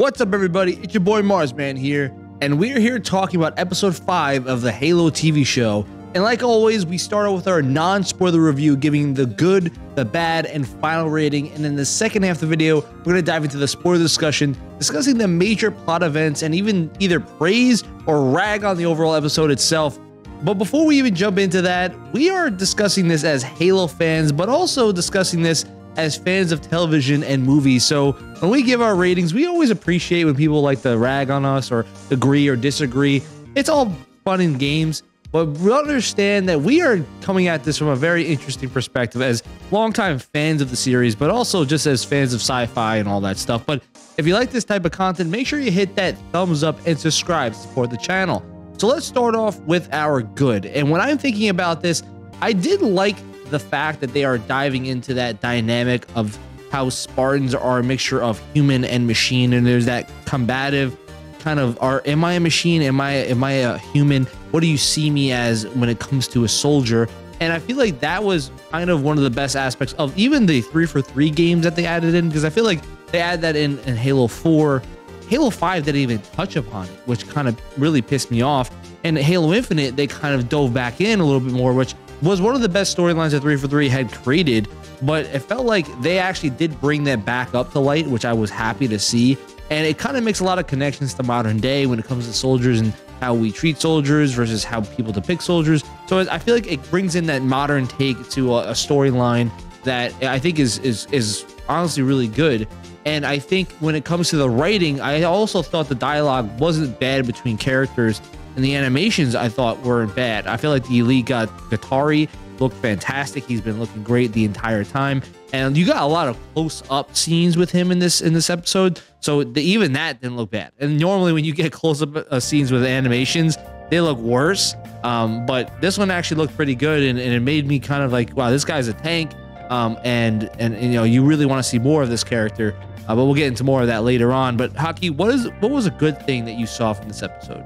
What's up, everybody? It's your boy Marzzman here, and we're here talking about episode 5 of the Halo TV show. And like always, we start out with our non spoiler review, giving the good, the bad, and final rating. And in the second half of the video, we're going to dive into the spoiler discussion, discussing the major plot events and even either praise or rag on the overall episode itself. But before we even jump into that, we are discussing this as Halo fans, but also discussing this as fans of television and movies. So when we give our ratings, we always appreciate when people like to rag on us or agree or disagree. It's all fun and games, but we understand that we are coming at this from a very interesting perspective as longtime fans of the series, but also just as fans of sci-fi and all that stuff. But if you like this type of content, make sure you hit that thumbs up and subscribe to support the channel. So let's start off with our good. And when I'm thinking about this, I did like the fact that they are diving into that dynamic of how Spartans are a mixture of human and machine, and there's that combative kind of are am I a machine? Am I am I a human? What do you see me as when it comes to a soldier? And I feel like that was kind of one of the best aspects of even the 343 games that they added in, because I feel like they add that in in Halo 4. Halo 5 didn't even touch upon it, which kind of really pissed me off. And Halo Infinite, they kind of dove back in a little bit more, which was one of the best storylines that 343 had created, but it felt like they actually did bring that back up to light, which I was happy to see. And it kind of makes a lot of connections to modern day when it comes to soldiers and how we treat soldiers versus how people depict soldiers. So I feel like it brings in that modern take to a, a storyline that I think is is is honestly really good. And I think when it comes to the writing, I also thought the dialogue wasn't bad between characters and the animations I thought weren't bad. I feel like the elite got Gatari looked fantastic. He's been looking great the entire time, and you got a lot of close up scenes with him in this in this episode. So the, even that didn't look bad. And normally when you get close up uh, scenes with animations, they look worse. Um, but this one actually looked pretty good, and, and, it made me kind of like, wow, this guy's a tank. Um, and, and, and you know you really want to see more of this character. Uh, but we'll get into more of that later on. But Haki, what is what was a good thing that you saw from this episode?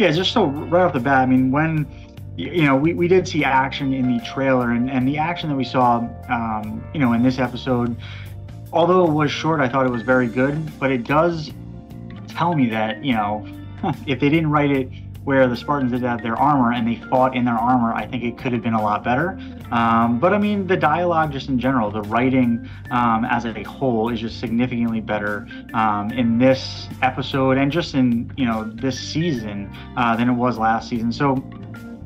Yeah, just so right off the bat, I mean, when you know, we, we did see action in the trailer, and, and the action that we saw, um, you know, in this episode, although it was short, I thought it was very good. But it does tell me that, you know, if they didn't write it where the Spartans did have their armor and they fought in their armor, I think it could have been a lot better. Um, but I mean, the dialogue, just in general, the writing um, as a whole is just significantly better um, in this episode and just in you know this season uh, than it was last season. So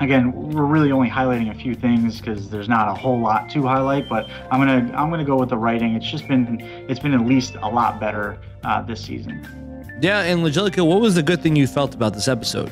again we're really only highlighting a few things because there's not a whole lot to highlight but i'm gonna i'm gonna go with the writing. It's just been it's been at least a lot better uh, this season. Yeah and Angelica, what was the good thing you felt about this episode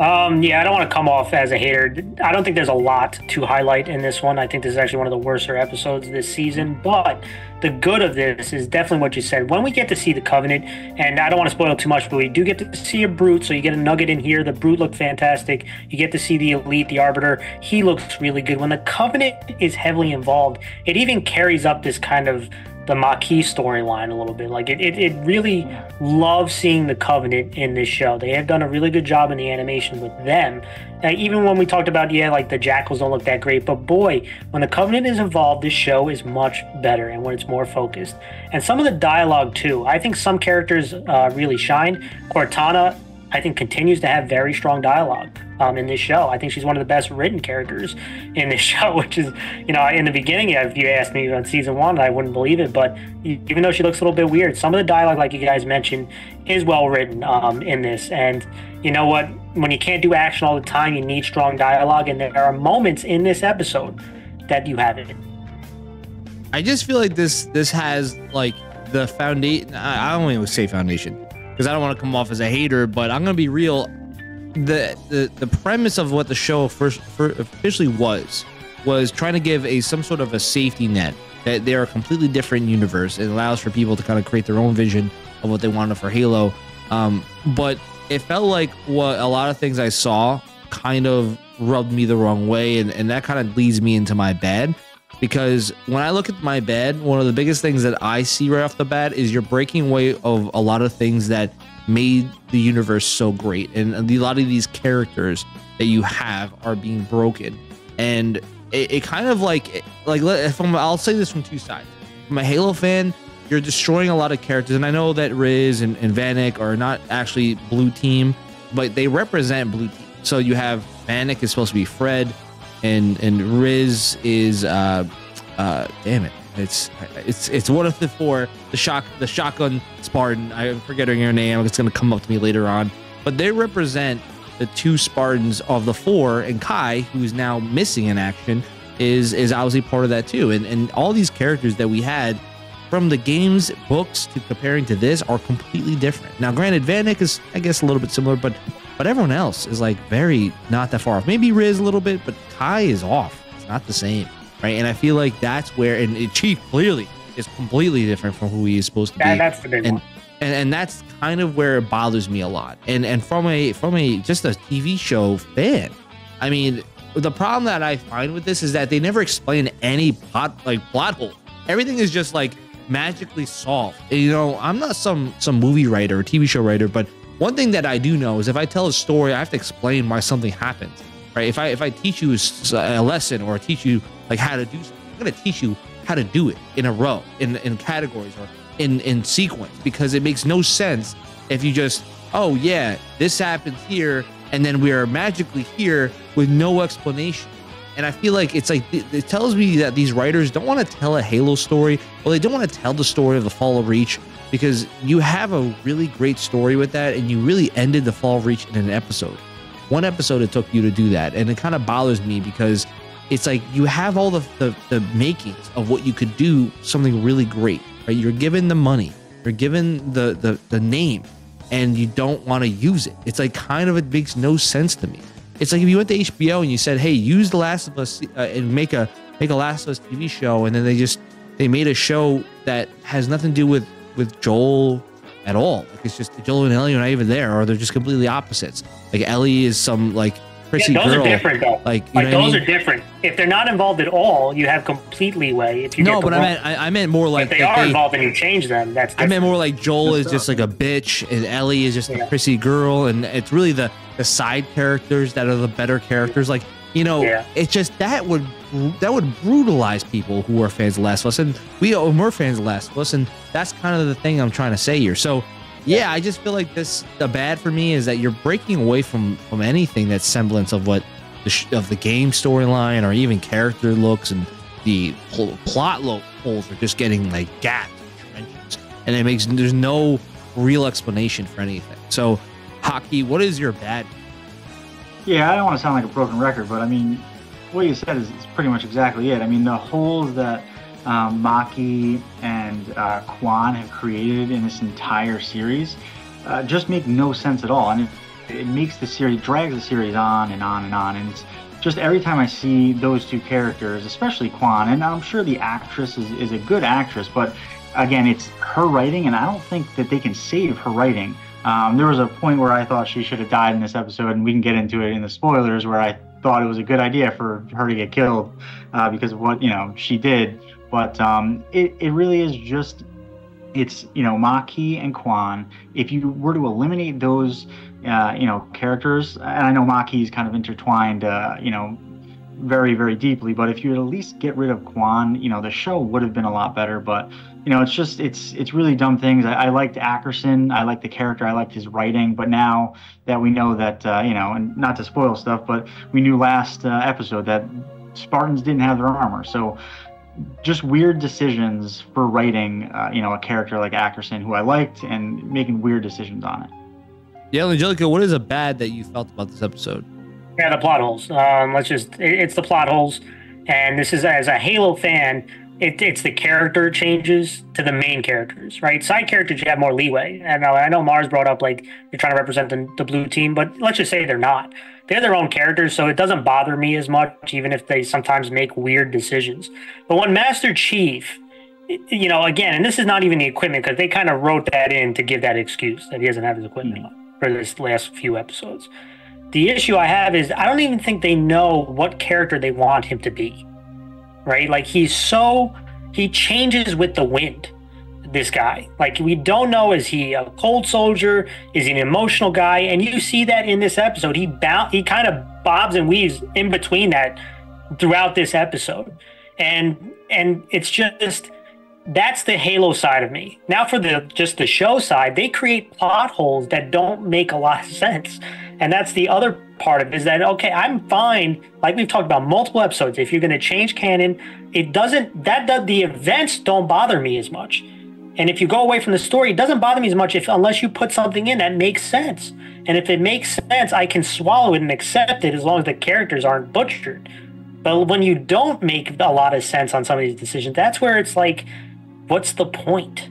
um, yeah, I don't want to come off as a hater. I don't think there's a lot to highlight in this one. I think this is actually one of the worser episodes this season. But the good of this is definitely what you said. When we get to see the Covenant, and I don't want to spoil too much, but we do get to see a Brute, so you get a nugget in here. The Brute looked fantastic. You get to see the Elite, the Arbiter. He looks really good. When the Covenant is heavily involved, it even carries up this kind of the Makee storyline a little bit. Like it, it, it really loves seeing the Covenant in this show. They have done a really good job in the animation with them. Even when we talked about, yeah, like the Jackals don't look that great, but boy, when the Covenant is involved, this show is much better and when it's more focused. And some of the dialogue too. I think some characters uh, really shine. Cortana I think continues to have very strong dialogue um, in this show. I think she's one of the best written characters in this show, which is, you know, in the beginning, if you asked me on season one, I wouldn't believe it. But even though she looks a little bit weird, some of the dialogue, like you guys mentioned, is well written um, in this. And you know what? When you can't do action all the time, you need strong dialogue. And there are moments in this episode that you have it. I just feel like this this has like the foundation. I don't even say foundation because I don't want to come off as a hater, but I'm gonna be real. The the the premise of what the show first, first officially was was trying to give a some sort of a safety net that they're a completely different universe. It allows for people to kind of create their own vision of what they wanted for Halo. Um, but it felt like what a lot of things I saw kind of rubbed me the wrong way, and, and that kind of leads me into my bad because when I look at my bed, one of the biggest things that I see right off the bat is you're breaking away of a lot of things that made the universe so great, and a lot of these characters that you have are being broken, and it, it kind of like like if I'm, I'll say this from two sides. From a Halo fan, you're destroying a lot of characters. And I know that Riz and, and Vanek are not actually blue team, but they represent blue team. So you have Vanek is supposed to be Fred, and and Riz is uh uh damn it. It's it's it's one of the four, the shock the shotgun Spartan. I'm forgetting her name. It's gonna come up to me later on. But they represent the two Spartans of the four, and Kai, who is now missing in action, is is obviously part of that too. And and all these characters that we had from the games books to comparing to this are completely different. Now, granted, Vanek is I guess a little bit similar, but but everyone else is like very not that far off. Maybe Riz a little bit, but Kai is off. It's not the same, right? And I feel like that's where and Chief clearly is completely different from who he is supposed to be. that's the big and, one. And, and that's kind of where it bothers me a lot. And and from a from a just a TV show fan, I mean, the problem that I find with this is that they never explain any plot like plot hole. Everything is just like magically solved. You know, I'm not some some movie writer or TV show writer, but one thing that I do know is if I tell a story, I have to explain why something happens. Right? If I if I teach you a lesson or teach you like how to do something, I'm gonna teach you how to do it in a row, in in categories or in in sequence, because it makes no sense if you just oh yeah, this happens here, and then we are magically here with no explanation. And I feel like it's like it tells me that these writers don't want to tell a Halo story, or they don't want to tell the story of the Fall of Reach because you have a really great story with that, and you really ended the Fall of Reach in an episode. One episode it took you to do that, and it kind of bothers me because it's like you have all the, the the makings of what you could do something really great. Right? You're given the money, you're given the the the name, and you don't want to use it. It's like kind of it makes no sense to me. It's like if you went to HBO and you said, "Hey, use The Last of Us uh, and make a make a Last of Us TV show," and then they just they made a show that has nothing to do with with Joel at all. Like it's just Joel and Ellie are not even there, or they're just completely opposites. Like Ellie is some like prissy yeah, those girl. are different though. Like, you like what I those mean? are different. If they're not involved at all, you have complete leeway. If you No, but I meant I, I meant more like if they are they- involved and you change them, that's I meant more like Joel is just like a bitch, and Ellie is just a prissy girl, and it's really the the side characters that are the better characters. Like you know, Yeah. it's just that would that would brutalize people who are fans of Last of Us, and we are we're fans of Last of Us, and that's kind of the thing I'm trying to say here. So. Yeah, I just feel like this. The bad for me is that you're breaking away from from anything that's semblance of what the sh- of the game storyline or even character looks and the pl- plot lo- holes are just getting like gaps trenches, and it makes there's no real explanation for anything. So, Haki, what is your bad? Yeah, I don't want to sound like a broken record, but I mean, what you said is, is pretty much exactly it. I mean, the holes that um, Makee and uh, Kwan have created in this entire series uh, just make no sense at all, and it, it makes the series drags the series on and on and on. And it's just every time I see those two characters, especially Kwan, and I'm sure the actress is, is a good actress, but again, it's her writing, and I don't think that they can save her writing. Um, there was a point where I thought she should have died in this episode, and we can get into it in the spoilers, where I thought it was a good idea for her to get killed uh, because of what you know she did. But um, it it really is just it's you know Makee and Kwan. If you were to eliminate those uh, you know characters, and I know Makee's kind of intertwined uh, you know very very deeply, but if you at least get rid of Kwan, you know the show would have been a lot better. But you know it's just it's it's really dumb things. I, I liked Ackerson, I liked the character, I liked his writing, but now that we know that uh, you know, and not to spoil stuff, but we knew last uh, episode that Spartans didn't have their armor, so just weird decisions for writing, uh, you know, a character like Ackerson, who I liked, and making weird decisions on it. Yeah, Angelica, what is a bad that you felt about this episode? Yeah, the plot holes. Um, let's just, it- it's the plot holes. And this is, as a Halo fan, it, it's the character changes to the main characters, right? Side characters, you have more leeway. And uh, I know Mars brought up, like, you're trying to represent the, the blue team, but let's just say they're not. They're their own characters, so it doesn't bother me as much, even if they sometimes make weird decisions. But when Master Chief, you know, again, and this is not even the equipment, because they kind of wrote that in to give that excuse that he doesn't have his equipment on for this last few episodes. The issue I have is I don't even think they know what character they want him to be. Right? Like he's so he changes with the wind. This guy, like we don't know, is he a cold soldier? Is he an emotional guy? And you see that in this episode. He bow, he kind of bobs and weaves in between that throughout this episode, and and it's just that's the Halo side of me. Now for the just the show side, they create plot holes that don't make a lot of sense. And that's the other part of it is that okay, I'm fine. Like we've talked about multiple episodes. If you're going to change canon, it doesn't that the events don't bother me as much. And if you go away from the story, it doesn't bother me as much if unless you put something in that makes sense. And if it makes sense, I can swallow it and accept it as long as the characters aren't butchered. But when you don't make a lot of sense on some of these decisions, that's where it's like, what's the point?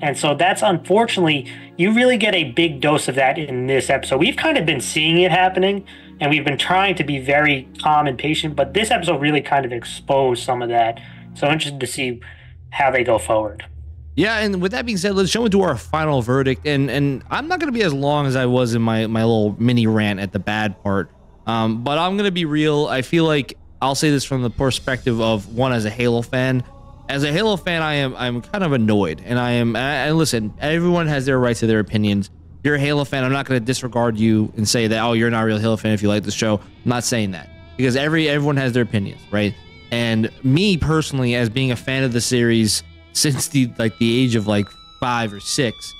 And so that's unfortunately, you really get a big dose of that in this episode. We've kind of been seeing it happening and we've been trying to be very calm and patient, but this episode really kind of exposed some of that. So interested to see how they go forward. Yeah, and with that being said, let's jump into our final verdict. And and I'm not gonna be as long as I was in my my little mini rant at the bad part. Um, but I'm gonna be real. I feel like I'll say this from the perspective of one as a Halo fan. As a Halo fan, I am I'm kind of annoyed, and I am. And listen, everyone has their right to their opinions. You're a Halo fan. I'm not going to disregard you and say that oh you're not a real Halo fan if you like the show. I'm not saying that because every everyone has their opinions, right? And me personally, as being a fan of the series since the like the age of like five or six,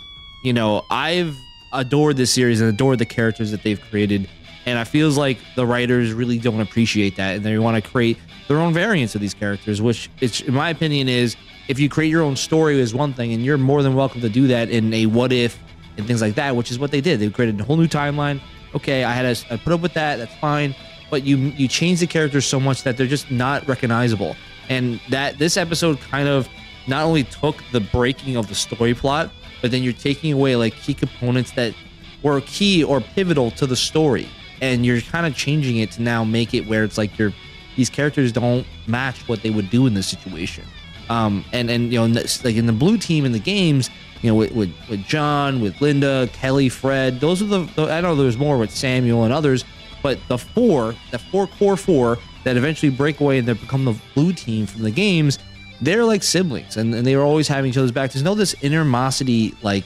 you know, I've adored this series and adored the characters that they've created and I feels like the writers really don't appreciate that, and they want to create their own variants of these characters. Which, it's, in my opinion, is if you create your own story is one thing, and you're more than welcome to do that in a what if and things like that, which is what they did. They created a whole new timeline. Okay, I had to I put up with that. That's fine. But you you change the characters so much that they're just not recognizable. And that this episode kind of not only took the breaking of the story plot, but then you're taking away like key components that were key or pivotal to the story and you're kind of changing it to now make it where it's like you're these characters don't match what they would do in this situation. Um, and and you know like in the blue team in the games, you know with with, with John, with Linda, Kelly, Fred, those are the, the I know there's more with Samuel and others, but the four, the four core four that eventually break away and they become the blue team from the games, they're like siblings and, and they were always having each other's back. There's no this animosity like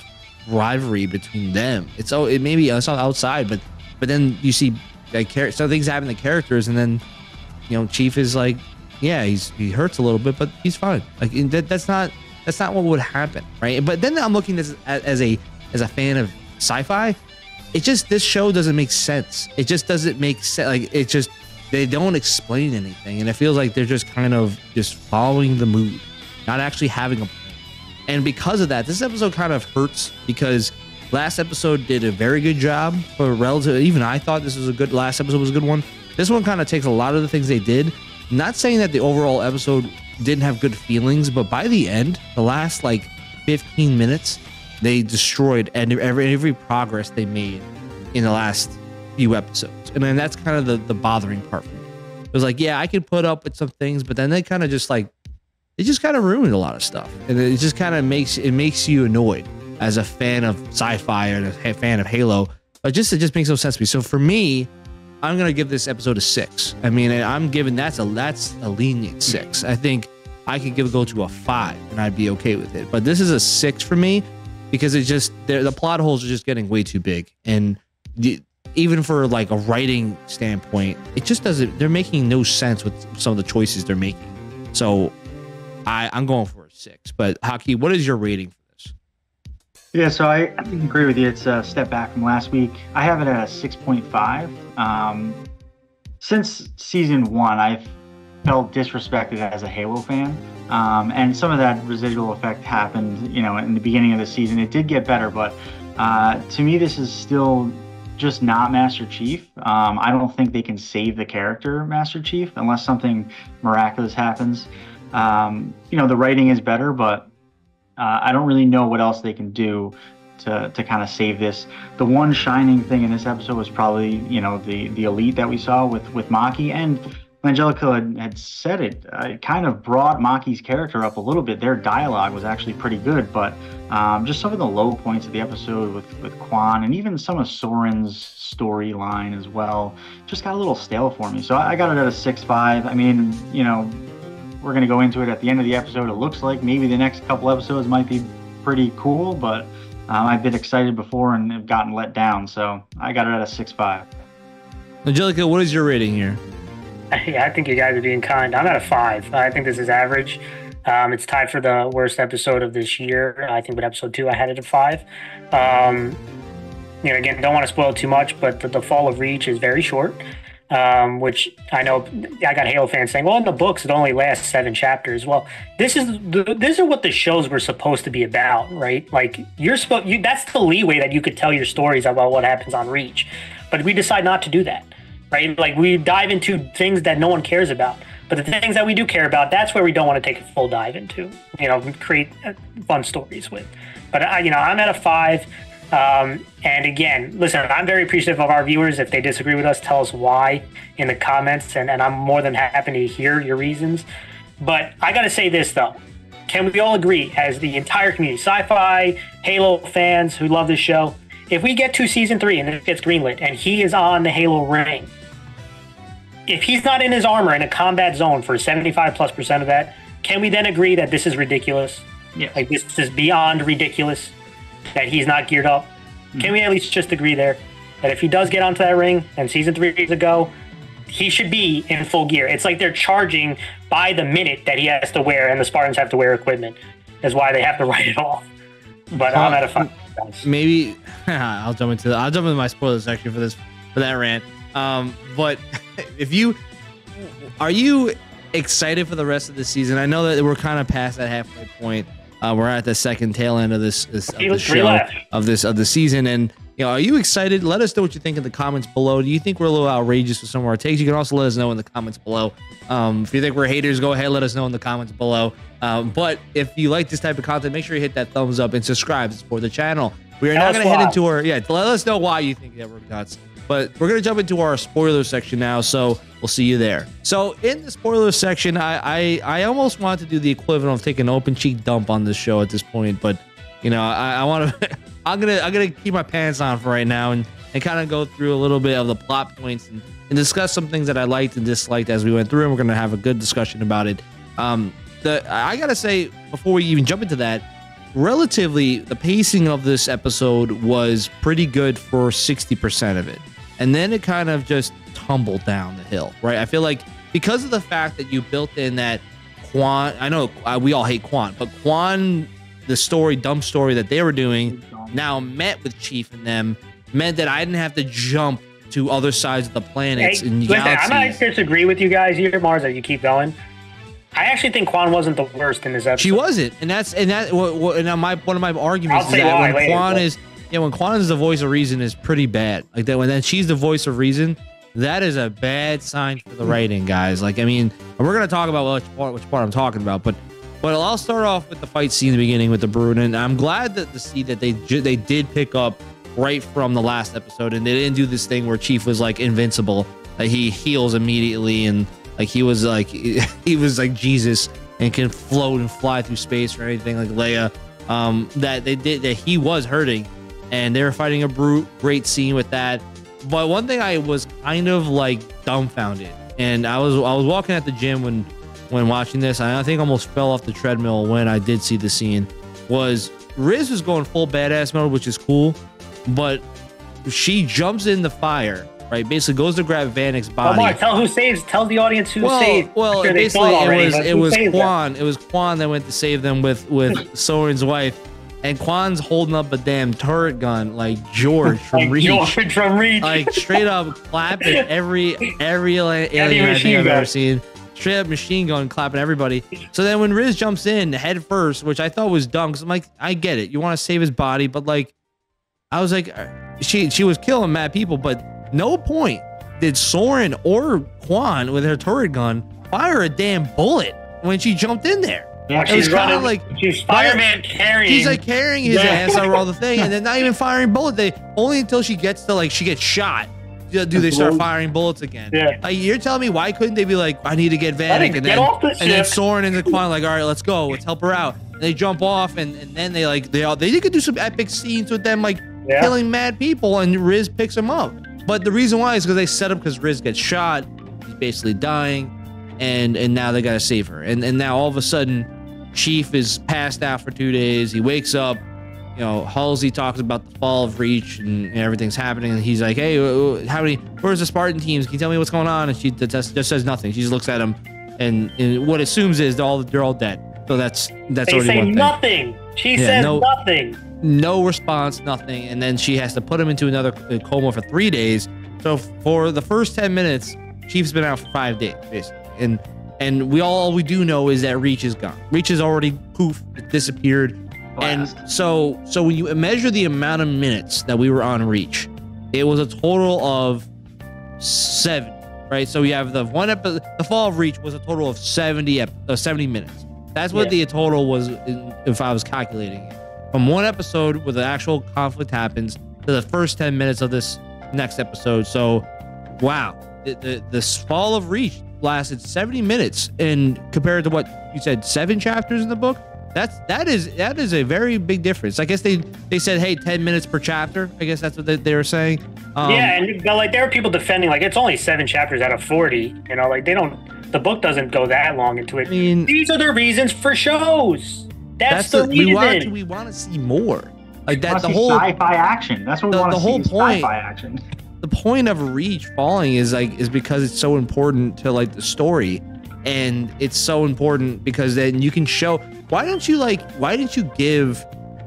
rivalry between them. It's oh it maybe it's not outside, but but then you see like some things happen to characters, and then you know Chief is like, yeah, he's he hurts a little bit, but he's fine. Like that, that's not that's not what would happen, right? But then I'm looking as as a as a fan of sci-fi. It just this show doesn't make sense. It just doesn't make sense. Like it just they don't explain anything, and it feels like they're just kind of just following the mood, not actually having a. And because of that, this episode kind of hurts because Last episode did a very good job for relative. Even I thought this was a good. Last episode was a good one. This one kind of takes a lot of the things they did. Not saying that the overall episode didn't have good feelings, but by the end, the last like 15 minutes, they destroyed every every progress they made in the last few episodes. And then that's kind of the the bothering part for me. It was like, yeah, I could put up with some things, but then they kind of just like it just kind of ruined a lot of stuff, and it just kind of makes it makes you annoyed as a fan of sci-fi and a fan of Halo. But just it just makes no sense to me. So for me, I'm gonna give this episode a six. I mean, I'm giving that's a that's a lenient six. I think I could give a go to a five and I'd be okay with it. But this is a six for me because it just the plot holes are just getting way too big and the, even for like a writing standpoint, it just doesn't. They're making no sense with some of the choices they're making. So I I'm going for a six. But Haki, what is your rating? Yeah, so I agree with you. It's a step back from last week. I have it at a 6.5. Um, since season one, I've felt disrespected as a Halo fan. Um, and some of that residual effect happened, you know, in the beginning of the season. It did get better, but uh, to me, this is still just not Master Chief. Um, I don't think they can save the character Master Chief unless something miraculous happens. Um, you know, the writing is better, but uh, I don't really know what else they can do to, to kind of save this. The one shining thing in this episode was probably, you know, the the elite that we saw with with Makee and Angelica had, had said it. Uh, it kind of brought Makee's character up a little bit. Their dialogue was actually pretty good, but um, just some of the low points of the episode with with Kwan and even some of Soren's storyline as well just got a little stale for me. So I got it at a six five. I mean, you know, we're going to go into it at the end of the episode. It looks like maybe the next couple episodes might be pretty cool, but um, I've been excited before and have gotten let down. So I got it at a six five. Angelica, what is your rating here? Yeah, I think you guys are being kind. I'm at a five. I think this is average. Um, it's tied for the worst episode of this year. I think with episode two, I had it at five. Um, you know, again, don't want to spoil too much, but the, the fall of Reach is very short. Um, which I know I got Halo fans saying, "Well, in the books, it only lasts seven chapters." Well, this is the, this is what the shows were supposed to be about, right? Like you're supposed, you, that's the leeway that you could tell your stories about what happens on Reach, but we decide not to do that, right? Like we dive into things that no one cares about. But the things that we do care about, that's where we don't want to take a full dive into. You know, create uh, fun stories with. But I, you know, I'm at a five. Um, and again, listen, I'm very appreciative of our viewers. If they disagree with us, tell us why in the comments, and, and I'm more than happy to hear your reasons. But I got to say this though. Can we all agree, as the entire community, sci fi, Halo fans who love this show, if we get to season three and it gets greenlit and he is on the Halo ring, if he's not in his armor in a combat zone for 75 plus percent of that, can we then agree that this is ridiculous? Yeah. Like this is beyond ridiculous that he's not geared up. Mm-hmm. Can we at least just agree there that if he does get onto that ring and season three is a go, he should be in full gear. It's like they're charging by the minute that he has to wear, and the Spartans have to wear equipment. Is why they have to write it off. But I'm at a five. Maybe I'll jump into the, I'll jump into my spoilers section for this for that rant. Um, but if you are you excited for the rest of the season? I know that we're kind of past that halfway point. Uh, we're at the second tail end of this, this of the show of this of the season, and you know, are you excited? Let us know what you think in the comments below. Do you think we're a little outrageous with some of our takes? You can also let us know in the comments below. Um, if you think we're haters, go ahead, let us know in the comments below. Um, but if you like this type of content, make sure you hit that thumbs up and subscribe to support the channel. We are not going to head into our yeah. Let us know why you think that we're nuts. But we're gonna jump into our spoiler section now, so we'll see you there. So in the spoiler section, I I, I almost want to do the equivalent of taking an open cheek dump on this show at this point, but you know I, I want to. I'm gonna I'm gonna keep my pants on for right now and and kind of go through a little bit of the plot points and, and discuss some things that I liked and disliked as we went through, and we're gonna have a good discussion about it. Um, the I gotta say before we even jump into that, relatively the pacing of this episode was pretty good for 60% of it and then it kind of just tumbled down the hill, right? I feel like because of the fact that you built in that Kwan, I know uh, we all hate Kwan, but Kwan, the story, dumb story that they were doing, now met with Chief and them, meant that I didn't have to jump to other sides of the planets hey, and listen, galaxies. I might disagree with you guys here, Mars. That you keep going. I actually think Kwan wasn't the worst in this episode. She wasn't, and that's and that. And my one of my arguments is that when Kwan is yeah, when Kwan is the voice of reason is pretty bad. Like that when then she's the voice of reason, that is a bad sign for the writing, guys. Like I mean, we're gonna talk about which part, which part I'm talking about, but but I'll start off with the fight scene in the beginning with the Brute, and I'm glad that to see that they they did pick up right from the last episode, and they didn't do this thing where Chief was like invincible, that he heals immediately, and like he was like he was like Jesus and can float and fly through space or anything like Leia. Um, that they did that he was hurting and they were fighting a brute. Great scene with that. But one thing I was kind of like dumbfounded, and I was I was walking at the gym when when watching this. I think almost fell off the treadmill when I did see the scene. Was Riz was going full badass mode, which is cool, but she jumps in the fire right? Basically goes to grab Vanek's body. Mark, tell who saves. Tell the audience who well, saved. Well, basically it was it was Kwan. Them? It was Kwan that went to save them with with Soren's wife and Kwan's holding up a damn turret gun like George from like Reach. George from Reach. Like straight up clapping every every alien I think I've ever seen. Straight up machine gun clapping everybody. So then when Riz jumps in head first, which I thought was dumb, because I'm like, I get it. You want to save his body, but like, I was like, uh, she she was killing mad people, but no point did Soren or Kwan with her turret gun fire a damn bullet when she jumped in there. Yeah, she's running like she's fireman carrying. She's like carrying his yeah. ass over all the thing, and then not even firing bullets. They only until she gets to like she gets shot. Do they start firing bullets again? Yeah. Like you're telling me why couldn't they be like, I need to get Vanek and then the and then Soren and the Kwan like, all right, let's go, let's help her out. And they jump off and, and then they like they all they could do some epic scenes with them like yeah. killing mad people and Riz picks them up. But the reason why is because they set up because Riz gets shot, he's basically dying and and now they gotta save her. And and now all of a sudden, Chief is passed out for two days. He wakes up. You know, Halsey talks about the fall of Reach and, and everything's happening. And he's like, "Hey, how many? Where's the Spartan teams? Can you tell me what's going on?" And she just, just says nothing. She just looks at him, and, and what assumes is they're all they're all dead. So that's that's They already say one thing. nothing. She Yeah, says no- nothing. no response, nothing, and then she has to put him into another uh, coma for three days. So for the first ten minutes, Chief's been out for five days, basically, and and we all we do know is that Reach is gone. Reach is already poof, it disappeared, Blast. and so so when you measure the amount of minutes that we were on Reach, it was a total of seven. Right, so we have the one episode. The Fall of Reach was a total of seventy ep- uh, seventy minutes. That's what the total was in, if I was calculating it from one episode where the actual conflict happens to the first 10 minutes of this next episode. So, wow, the, the, the Fall of Reach lasted 70 minutes, and compared to what you said, seven chapters in the book, that's that is that is a very big difference. I guess they they said, hey, 10 minutes per chapter. I guess that's what they, they were saying. Um, yeah, and but like there are people defending like it's only seven chapters out of forty. You know, like they don't. The book doesn't go that long into it I it. mean, These are the reasons for shows. That's, that's the, the, reason. we want to we want to see more like that. The whole sci-fi action. That's what we the- want to the see. whole is point- Sci-fi action. the point of reach falling is like is because it's so important to like the story and it's so important because then you can show why don't you like why didn't you give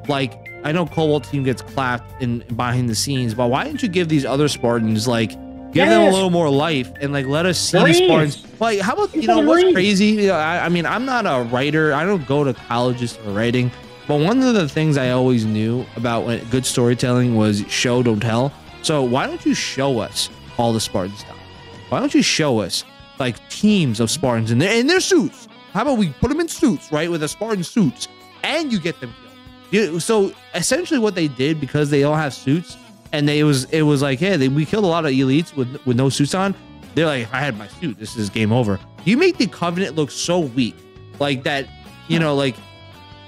like I know Cobalt team gets clapped in behind the scenes, but why didn't you give these other Spartans like give them a little more life and like let us see the Marines. Spartans? Like how about you know what's Marines. crazy? You know, I, I mean I'm not a writer. I don't go to colleges for writing. But one of the things I always knew about when good storytelling was show don't tell. So why don't you show us all the Spartans? Why don't you show us like teams of Spartans in their in their suits? How about we put them in suits, right, with the Spartan suits, and you get them killed. So essentially, what they did because they all have suits, and they it was it was like, hey, they, we killed a lot of elites with with no suits on. They're like, if I had my suit, this is game over. You make the Covenant look so weak, like that. You know, like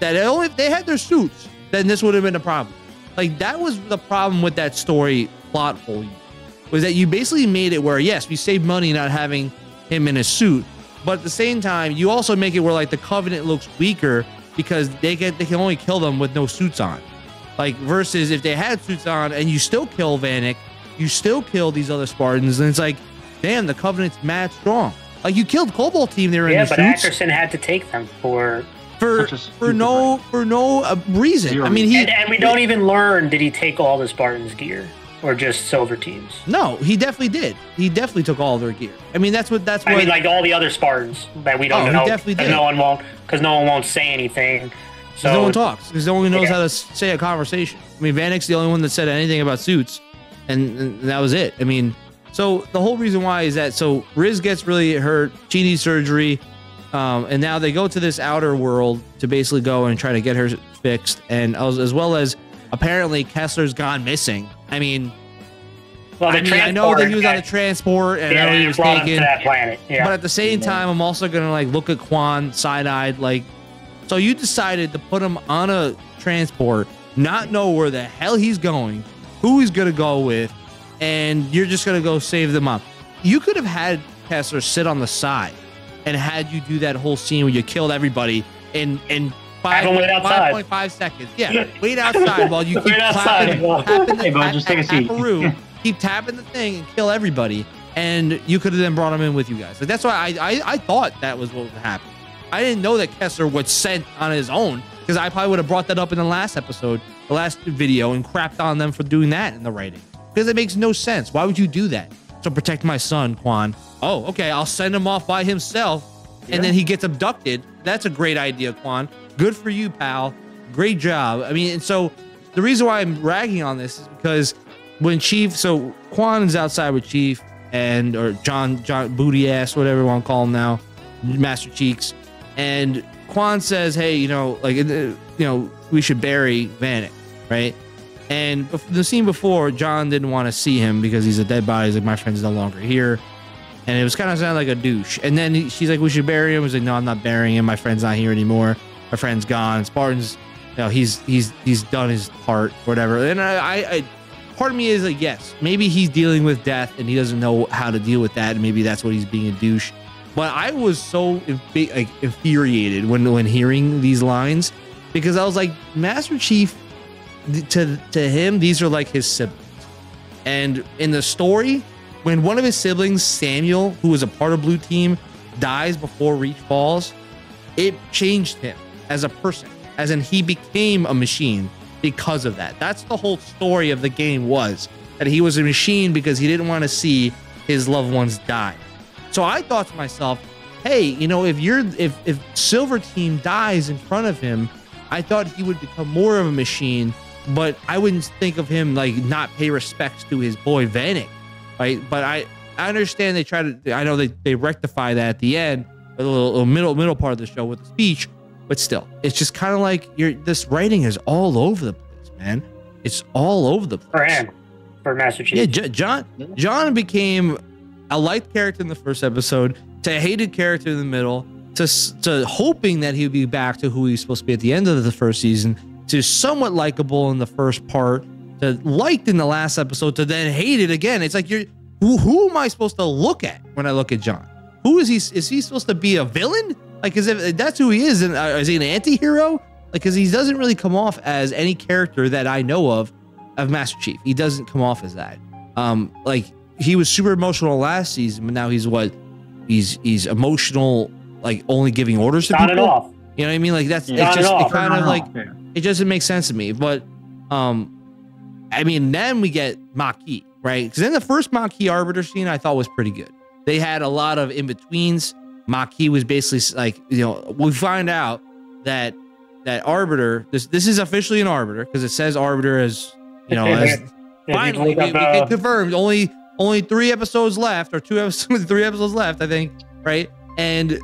that. Only if they had their suits, then this would have been a problem. Like that was the problem with that story plot hole was that you basically made it where yes, we saved money not having him in a suit, but at the same time, you also make it where like the Covenant looks weaker because they get they can only kill them with no suits on. Like versus if they had suits on and you still kill Vanek, you still kill these other Spartans, and it's like, damn, the Covenant's mad strong. Like you killed Cobalt team, they were yeah, in but the suits Ackerson had to take them for, for for stupid no for no uh, reason. Zero I mean, he and, and we don't even learn did he take all the Spartans' gear or just Silver Teams. no, he definitely did. He definitely took all their gear. I mean, that's what that's what I mean, like all the other Spartans that we don't Oh, know definitely did. no one won't because no one won't say anything. So no one talks because no one knows Yeah. how to say a conversation. I mean, Vanek's the only one that said anything about suits, and, and that was it. I mean, so the whole reason why is that so Riz gets really hurt, she needs surgery, um, and now they go to this outer world to basically go and try to get her fixed, and as, as well as apparently Kessler's gone missing. I mean, well, the I, mean I know that he was on the transport- and yeah, he was taken. that planet. Yeah, But at the same time, I'm also gonna like look at Kwan side-eyed, like. So you decided to put him on a transport, not know where the hell he's going, who he's gonna go with, and you're just gonna go save them up. You could have had Kessler sit on the side and had you do that whole scene where you killed everybody and in five Have him wait outside. five point five seconds. Yeah, wait outside while you keep Wait outside. tapping, the Hey, bud, tap- just take a seat. taparoo, keep tapping the thing and kill everybody. And you could have then brought him in with you guys. Like that's why I, I I thought that was what would happen. I didn't know that Kessler was sent on his own because I probably would have brought that up in the last episode, the last video, and crapped on them for doing that in the writing because it makes no sense. Why would you do that? To protect my son, Kwan. Oh, okay. I'll send him off by himself, and then he gets abducted. That's a great idea, Kwan. Good for you, pal. Great job. I mean, and so the reason why I'm ragging on this is because when Chief, so Kwan is outside with Chief and or John John Booty Ass, whatever you want to call him now, Master Cheeks, and Kwan says, "Hey, you know, like, uh, you know, we should bury Vanek, right?" And the scene before, John didn't want to see him because he's a dead body. He's like, "My friend's no longer here," and it was kind of sounding like a douche. And then he, she's like, "We should bury him." He's like, "No, I'm not burying him. My friend's not here anymore. My friend's gone. Spartan's, you know, he's he's he's done his part, whatever." And I, I, I part of me is like, yes, maybe he's dealing with death and he doesn't know how to deal with that, and maybe that's what he's being a douche. But I was so like infuriated when when hearing these lines because I was like, Master Chief, to to him, these are like his siblings. And in the story, when one of his siblings, Samuel, who was a part of Blue Team, dies before Reach falls, it changed him as a person, as in he became a machine because of that. That's the whole story of the game was that he was a machine because he didn't want to see his loved ones die. So I thought to myself, hey, you know, if you're if if Silver Team dies in front of him, I thought he would become more of a machine, but I wouldn't think of him like not pay respects to his boy Vanek, right? But I I understand they try to I know they they rectify that at the end, a little, little middle middle part of the show with the speech, but still, it's just kind of like you're this writing is all over the place, man. It's all over the place. For him, for Master Chief. Yeah, J- John John became a liked character in the first episode to a hated character in the middle to to hoping that he would be back to who he's supposed to be at the end of the first season to somewhat likable in the first part to liked in the last episode to then hated again. It's like you're who who am I supposed to look at when I look at John? Who is he? Is he supposed to be a villain? Like, because if that's who he is, and uh, is he an anti-hero? Like, because he doesn't really come off as any character that I know of of Master Chief. He doesn't come off as that. Um, like he was super emotional last season, but now he's what? He's he's emotional, like only giving orders to people. at all. You know what I mean? Like that's Yeah. it's just at all. it kind of like Yeah. it doesn't make sense to me. But um, I mean, then we get Makee, right? Because in the first Makee Arbiter scene, I thought was pretty good. They had a lot of in betweens. Makee was basically like, you know, we find out that that Arbiter, this this is officially an Arbiter because it says Arbiter as you know as you finally we, we uh, confirm only only three episodes left or two episodes three episodes left i think right? And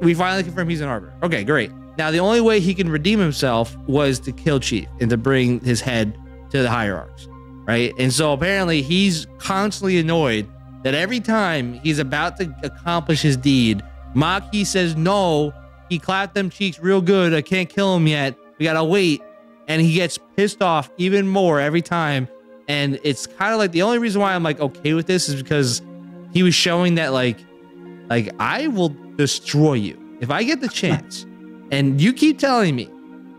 we finally confirm he's an arbiter. Okay great. Now the only way he can redeem himself was to kill chief and to bring his head to the hierarchs right? And so apparently he's constantly annoyed that every time he's about to accomplish his deed Makee says no. He clapped them cheeks real good. I can't kill him yet. We gotta wait. And he gets pissed off even more every time. And it's kind of like the only reason why i'm like okay with this is because he was showing that like like i will destroy you if i get the chance. And you keep telling me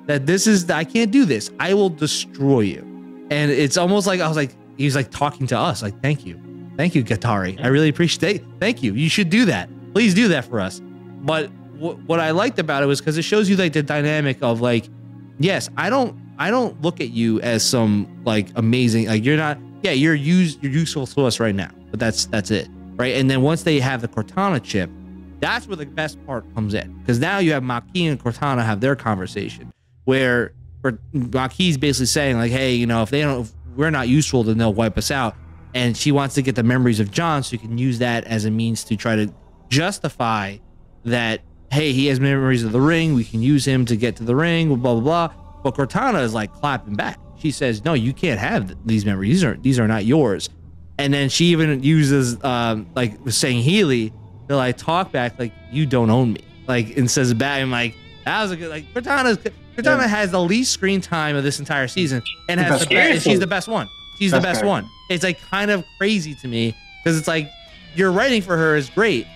that this is i can't do this. I will destroy you. And it's almost like i was like he's like talking to us like thank you thank you Gatari. i really appreciate it. thank you you should do that please do that for us but wh- what i liked about it was because it shows you like the dynamic of like yes i don't i don't look at you as some like amazing like you're not yeah you're used you're useful to us right now but that's that's it right and then once they have the cortana chip that's where the best part comes in because now you have Makee and cortana have their conversation where where basically saying like hey you know if they don't if we're not useful then they'll wipe us out and she wants to get the memories of john so you can use that as a means to try to justify that hey he has memories of the ring. We can use him to get to the ring blah blah blah. But cortana is like clapping back. She says no you can't have these memories. These are these are not yours. And then she even uses um like saying healy to like talk back like you don't own me. Like and says back i'm like that was a good like cortana's cortana Yeah. has the least screen time of this entire season and has the best, character. she's the best one she's the Best one it's like kind of crazy to me because it's like your writing for her is great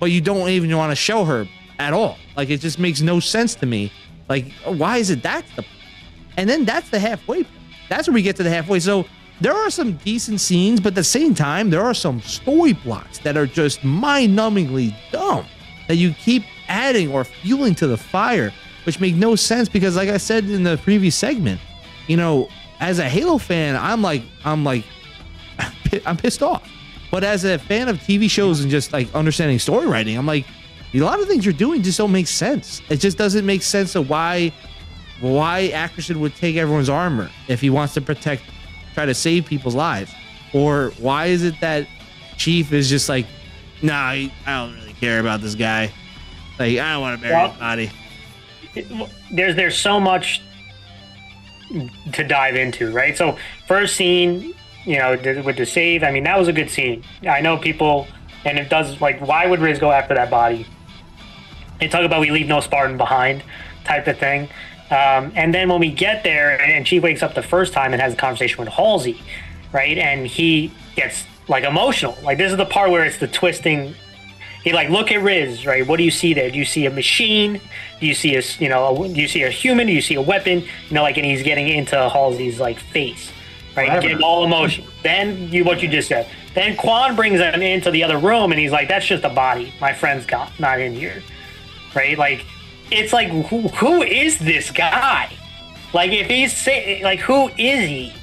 but you don't even want to show her at all. Like it just makes no sense to me. Like why is it that's the and then that's the halfway. That's where we get to the halfway. So there are some decent scenes, but at the same time, there are some story plots that are just mind-numbingly dumb that you keep adding or fueling to the fire, which make no sense because, like I said in the previous segment, you know, as a Halo fan, I'm like, I'm like, I'm pissed off. But as a fan of TV shows and just like understanding story writing, I'm like, a lot of things you're doing just don't make sense. It just doesn't make sense of why why Ackerson would take everyone's armor if he wants to protect, try to save people's lives, or why is it that Chief is just like, nah, I don't really care about this guy. Like I don't want to bury Well- his body. there's there's so much to dive into, right? So first scene, you know, with the save, I mean, that was a good scene. I know people, and it does like, why would Riz go after that body? They talk about we leave no Spartan behind, type of thing. Um, and then when we get there, and she wakes up the first time and has a conversation with Halsey, right? And he gets like emotional. Like this is the part where it's the twisting he like look at Riz, right? What do you see there? Do you see a machine? Do you see a you know? A, do you see a human? Do you see a weapon? You know, like and he's getting into Halsey's like face, right? Whatever. Getting all emotion. Then you what you just said. Then Kwan brings him into the other room and he's like, "That's just a body. My friend's got not in here." Right? Like it's like who, who is this guy? Like if he's say, like who is he?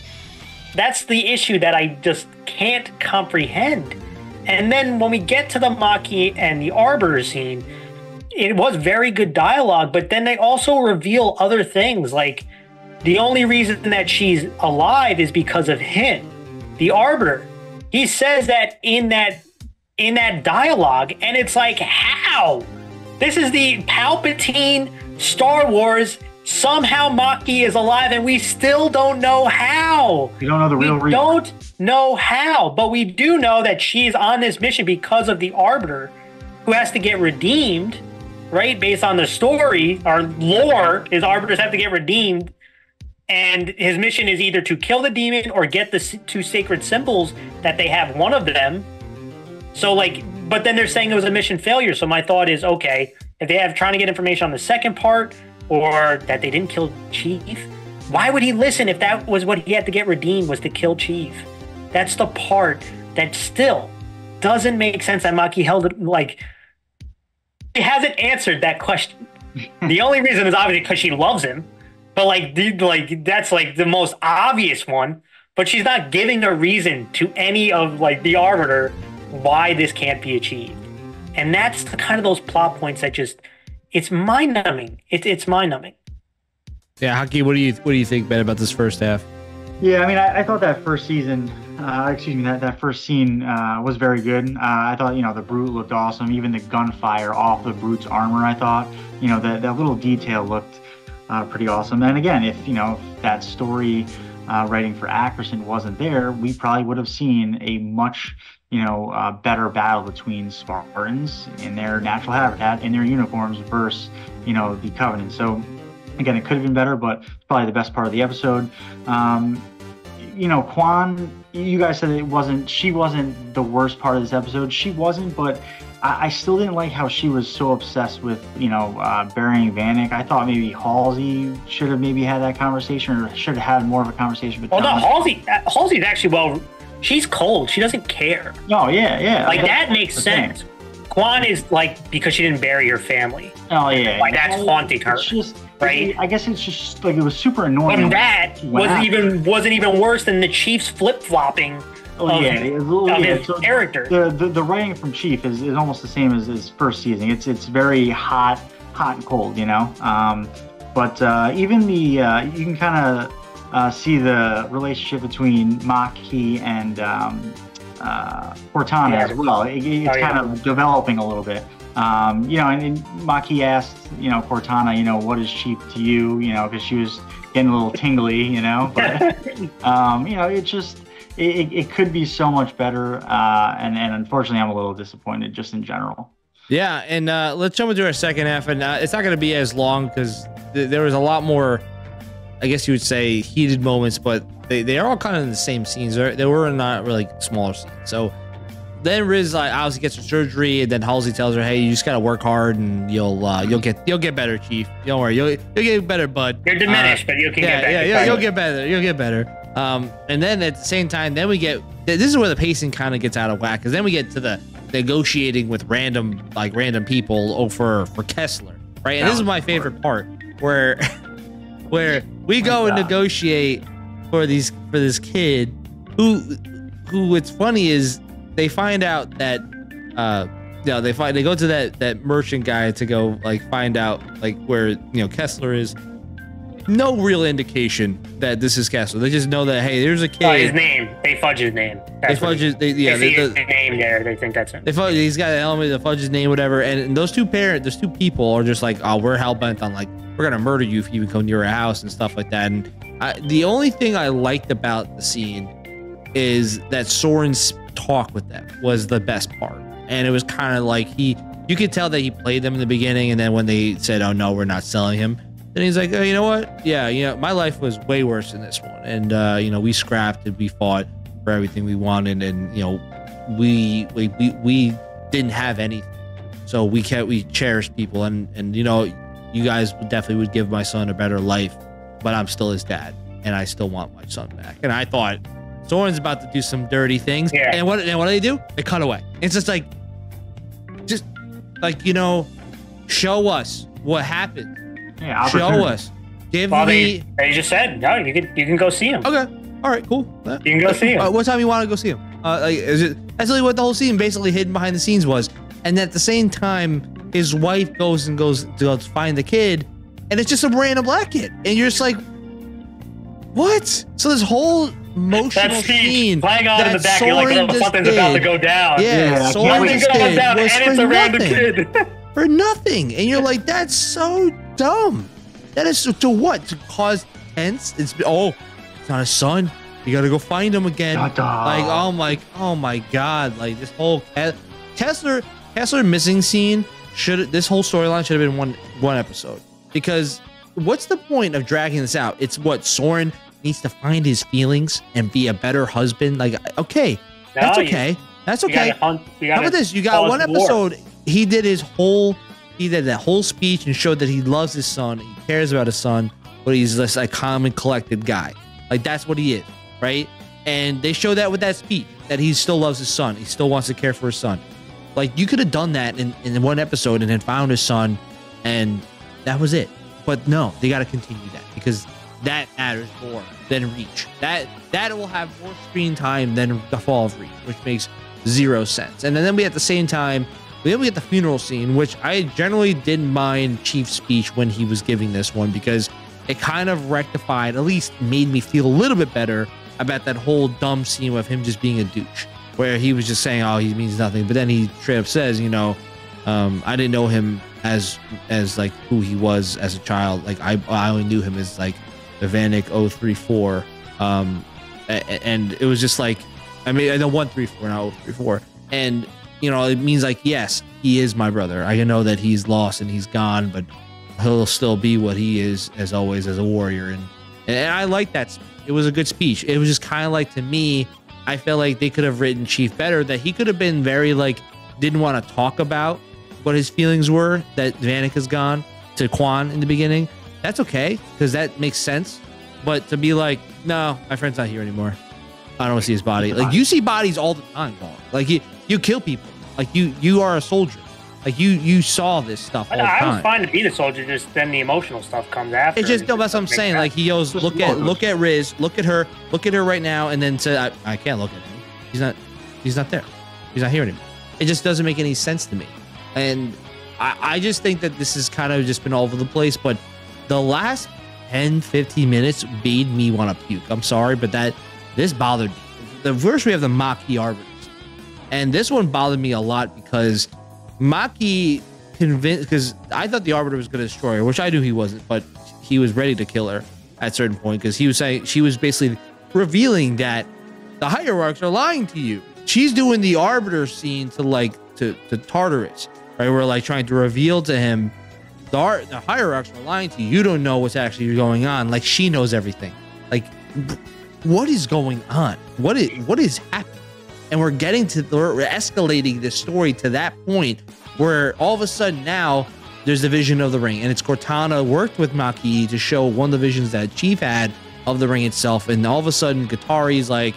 That's the issue that I just can't comprehend. And then when we get to the Makee and the Arbiter scene, it was very good dialogue, but then they also reveal other things like the only reason that she's alive is because of him, the Arbiter. He says that in that in that dialogue, and it's like, how? This is the Palpatine Star Wars. Somehow Makee is alive, and we still don't know how. You don't know the real we reason. don't know how, but we do know that she's on this mission because of the Arbiter, who has to get redeemed, right? Based on the story, our lore is Arbiters have to get redeemed, and his mission is either to kill the demon or get the two sacred symbols that they have. One of them. So like, but then they're saying it was a mission failure. So my thought is, okay, if they have trying to get information on the second part or that they didn't kill Chief, why would he listen if that was what he had to get redeemed was to kill Chief? That's the part that still doesn't make sense that Makee held it like he hasn't answered that question. the only reason is obviously because she loves him, but like, dude, like that's like the most obvious one. But she's not giving a reason to any of like the arbiter why this can't be achieved, and that's the kind of those plot points that just it's mind numbing. It's it's mind numbing. Yeah, Haki, what do you what do you think, Ben, about this first half? Yeah, I mean, I, I thought that first season, uh, excuse me, that, that first scene uh, was very good. Uh, I thought, you know, the brute looked awesome. Even the gunfire off the brute's armor, I thought, you know, that, that little detail looked uh, pretty awesome. And again, if, you know, if that story uh, writing for Ackerson wasn't there, we probably would have seen a much, you know, uh, better battle between Spartans in their natural habitat, in their uniforms versus, you know, the Covenant. So, again, it could have been better, but probably the best part of the episode. Um, you know, Kwan, you guys said it wasn't, she wasn't the worst part of this episode. She wasn't, but I, I still didn't like how she was so obsessed with, you know, uh, burying Vannak. I thought maybe Halsey should have maybe had that conversation or should have had more of a conversation with Well, no. Halsey Halsey's actually well. She's cold. She doesn't care. Oh, yeah, yeah. Like That's that makes the thing. sense. Kwan is like because she didn't bury her family. Oh, yeah. Like, that's It's haunting her, just, right? I guess it's just like it was super annoying. But that Wow. was even wasn't even worse than the Chiefs flip flopping Oh, of, yeah, it was- of yeah, his so- character. the, the the writing from Chief is, is almost the same as his first season. It's it's very hot, hot and cold, you know. Um, but uh, even the uh, you can kind of uh, see the relationship between Makee and um, uh, Cortana Yeah. as well. It- it's Oh, yeah. kind of developing a little bit. Um, you know, and, and Makee asked, you know, Cortana, you know, what is Chief to you? You know, because she was getting a little tingly, you know. But um, you know, it just it, it, it could be so much better, uh, and and unfortunately, I'm a little disappointed just in general. Yeah, and uh, let's jump into our second half, and uh, it's not going to be as long because th- there was a lot more, I guess you would say, heated moments, but they, they are all kind of in the same scenes. They're, they were not really smaller scenes. So then Riz like obviously gets her surgery, and then Halsey tells her, "Hey, you just got to work hard, and you'll uh, you'll get you'll get better, Chief. Don't worry, you'll you'll get better, bud." You're diminished, but you can Uh, yeah, get back. yeah, yeah, you'll get better. You'll get better. Um, and then at the same time, then we get this is where the pacing kind of gets out of whack because then we get to the negotiating with random like random people oh, for for Kessler, right? And this is my favorite part where where we go and negotiate for these for this kid who who what's funny is they find out that uh you know, they find they go to that that merchant guy to go like find out like where you know Kessler is. No real indication that this is Kessler. They just know that hey, there's a Oh, his name. They fudge his name. they That's what fudge his, they, yeah, they they, see his name there. They think that's him. they fudge, he's got an element, they fudge his name, whatever. And, and those two parents, those two people are just like, oh, we're hell bent on like we're gonna murder you if you even come near our house and stuff like that. And I, the only thing I liked about the scene is that Soren's talk with them was the best part, and it was kind of like he, you could tell that he played them in the beginning, and then when they said, oh no, we're not selling him. Then he's like, oh, you know what? Yeah, you know, my life was way worse than this one, and uh, you know, we scrapped and we fought for everything we wanted, and you know, we we we, we didn't have anything, so we kept we cherished people, and and you know, you guys definitely would give my son a better life, but I'm still his dad, and I still want my son back. And I thought Soren's about to do some dirty things, Yeah. and what and what do they do? They cut away. It's just like, just like you know, Show us what happened. Yeah, Show us. Give Well, me. they, they just said no. You can you can go see him. Okay. All right. Cool. Uh, You can go see him. uh, what time you want to go see him? Uh, like, is it? That's really what the whole scene basically hidden behind the scenes was. And at the same time, his wife goes and goes to go find the kid, and it's just a random black kid, and you're just like, what? So this whole emotional that scene speech playing on in the back, you're like, Soren oh, just something's about to go down. Yeah, Yeah, I Soren can't wait Something's just gonna go did down, was and for it's a random nothing. kid. for nothing. And you're like, that's so dumb. That is to what? To cause tense? It's oh, it's not his son. You gotta go find him again. Dun, dun. Like oh my, oh my god! Like this whole Te- Kessler Kessler missing scene should this whole storyline should have been one one episode because what's the point of dragging this out? It's what Soren needs to find his feelings and be a better husband. Like okay, that's you- okay. That's okay. hunt. How about this? You got one war. episode. He did his whole. He did that whole speech and showed that he loves his son. He cares about his son, but he's just a calm and collected guy. Like that's what he is, right? And they show that with that speech that he still loves his son. He still wants to care for his son. Like you could have done that in, in one episode and then found his son, and that was it. But no, they got to continue that because that matters more than Reach. That that will have more screen time than the Fall of Reach, which makes zero sense. And then we at the same time, then we get the funeral scene, which I generally didn't mind Chief's speech when he was giving this one because it kind of rectified, at least made me feel a little bit better about that whole dumb scene of him just being a douche, where he was just saying, "Oh, he means nothing," but then he straight up says, "You know, um, I didn't know him as as like who he was as a child. Like I I only knew him as like the Vannak 034. Um, and it was just like, I mean, the 134, not 034. And, you know, it means like, yes, he is my brother. I know that he's lost and he's gone, but he'll still be what he is as always as a warrior. And, and I like that. It was a good speech. It was just kind of like to me, I felt like they could have written Chief better, that he could have been very like, didn't want to talk about what his feelings were that Vannak is gone to Kwan in the beginning. That's okay because that makes sense. But to be like, no, my friend's not here anymore. I don't want to see his body. Like you see bodies all the time, dog. Like you, you kill people. Like you, you are a soldier. Like you, you saw this stuff I, I was fine to be the soldier. Just then the emotional stuff comes after. It's just no. That's what I'm saying. sense. Like he goes, look at, look at Riz, look at her, look at her right now, and then say, I, I can't look at him. He's not, he's not there. He's not here anymore. It just doesn't make any sense to me. And I, I just think that this has kind of just been all over the place. But the last 10, 15 minutes made me want to puke. I'm sorry, but that this bothered me. The first we have the Makee Arbiters. And this one bothered me a lot because Makee convinced because I thought the Arbiter was going to destroy her, which I knew he wasn't, but he was ready to kill her at certain point because he was saying she was basically revealing that the hierarchs are lying to you. She's doing the Arbiter scene to like to to Tartarus, right? We're like trying to reveal to him the, Ar- the hierarchs are lying to you. You don't know what's actually going on. Like she knows everything. Like what is going on? What is what is happening? And we're getting to we're escalating this story to that point where all of a sudden now there's the vision of the ring, and it's Cortana worked with Makee to show one of the visions that Chief had of the ring itself, and all of a sudden Katari's like,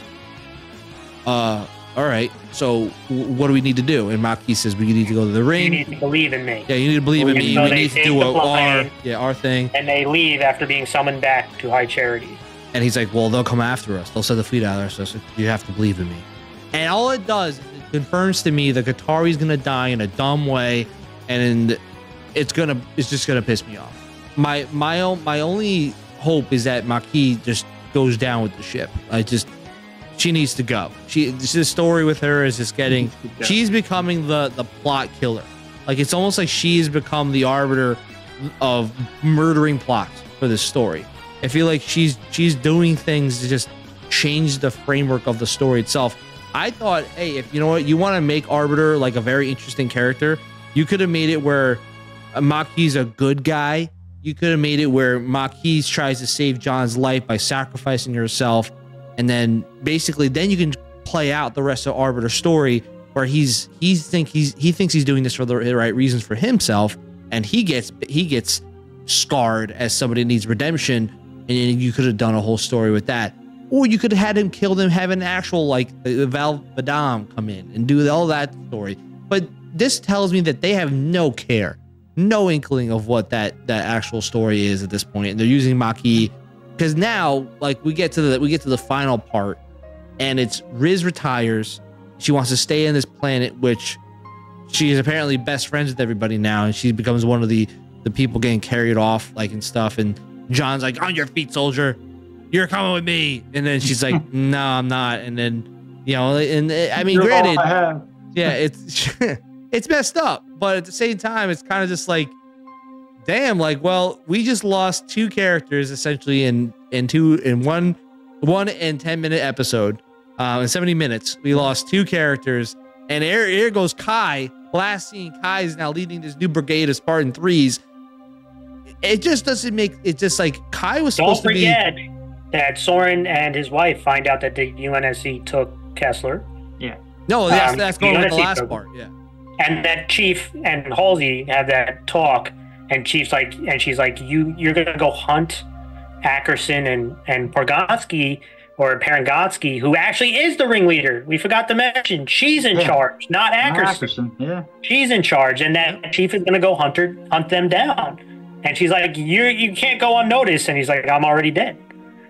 uh, all right, so w- what do we need to do? And Makee says we need to go to the ring you need to believe in me. Yeah, you need to believe in me. so We need to do the our yeah our thing. And they leave after being summoned back to High Charity. And he's like, well, they'll come after us. They'll set the fleet out of us. So you have to believe in me. And all it does is it confirms to me that Qatari's gonna die in a dumb way, and it's gonna it's just gonna piss me off. My my own my only hope is that Makee just goes down with the ship. I just she needs to go. She this story with her is just getting she's becoming the the plot killer. Like it's almost like she's become the arbiter of murdering plots for this story. I feel like she's she's doing things to just change the framework of the story itself. I thought, hey, if you know what, you want to make Arbiter like a very interesting character, you could have made it where uh, Makee's a good guy. You could have made it where Makee tries to save John's life by sacrificing herself, and then basically then you can play out the rest of Arbiter's story where he's he's think he's he thinks he's doing this for the right reasons for himself, and he gets he gets scarred as somebody needs redemption, and you could have done a whole story with that. Or you could have had him kill them, have an actual like uh, Val Vadam come in and do all that story. But this tells me that they have no care no inkling of what that that actual story is at this point. And they're using Makee because now, like, we get to the we get to the final part, and it's Riz retires. She wants to stay in this planet, which she is apparently best friends with everybody now, and she becomes one of the the people getting carried off, like and stuff. And John's like, "On your feet, soldier! You're coming with me." And then she's like, "No, I'm not." And then, you know, and uh, I mean, You're granted, I yeah, it's it's messed up, but at the same time, it's kind of just like, damn, like, well, we just lost two characters essentially in in two in one one and ten minute episode, um, in seventy minutes, we lost two characters, and here here goes Kai. Last scene, Kai is now leading this new brigade of Spartan threes. It just doesn't make it just like Kai was Don't supposed to be. Forget that Soren and his wife find out that the UNSC took Kessler, Yeah. No, that's Um, that's going with the last program. part. Yeah. and that Chief and Halsey have that talk, and Chief's like, and she's like, you you're gonna go hunt Ackerson and and Porgotsky or Parangotsky, who actually is the ringleader. We forgot to mention she's in Yeah. charge, not Ackerson. Ackerson, yeah. She's in charge, and that Chief is gonna go hunt her, hunt them down. And she's like, you you can't go unnoticed, and he's like, I'm already dead.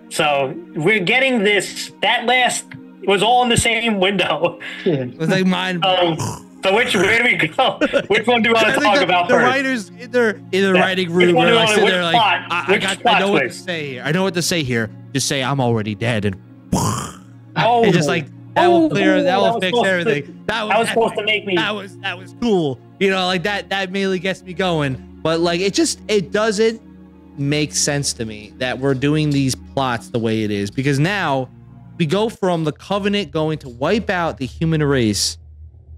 So we're getting this. That last was all in the same window. yeah. It was like mind. Um, so which where do we go? Which one do you want I to think talk the, about the first? writers in their in the Yeah. writing room one are like sitting there like? I, I Which got I plot know what to say here. I know what to say here. Just say I'm already dead and Oh, and just like that will clear that that will was fix supposed to- everything. That was, that was supposed to make me. that was that was cool. You know, like that that mainly gets me going. But like it just it doesn't make sense to me that we're doing these plots the way it is because now we go from the covenant going to wipe out the human race